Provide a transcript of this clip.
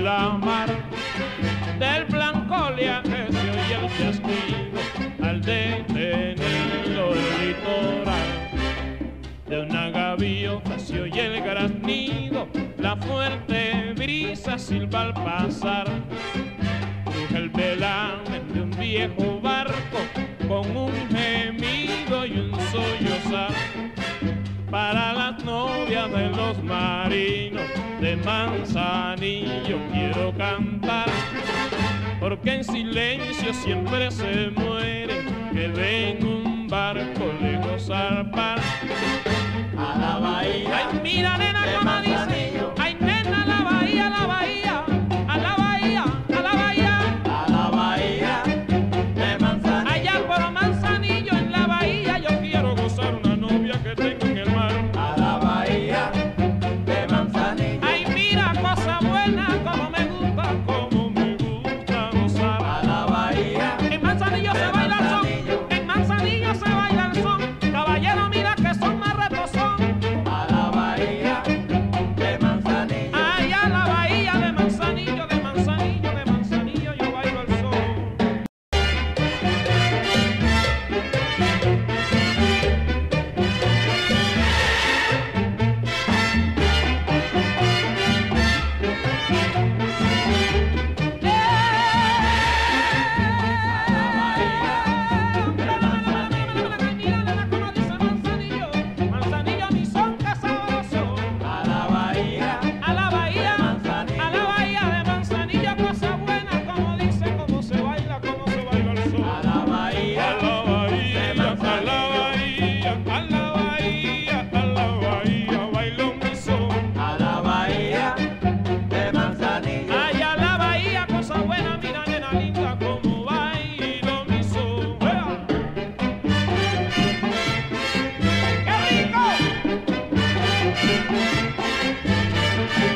la mar. Del blanco oleaje se oye el chasquido al detenido el litoral. De una gaviota se oye el graznido, la fuerte brisa silba al pasar. Cruje el velamen de un viejo barco con un gemido y un sollozar para las novias de los marinos de Manzanillo quiero cantar, porque en silencio siempre se mueren Música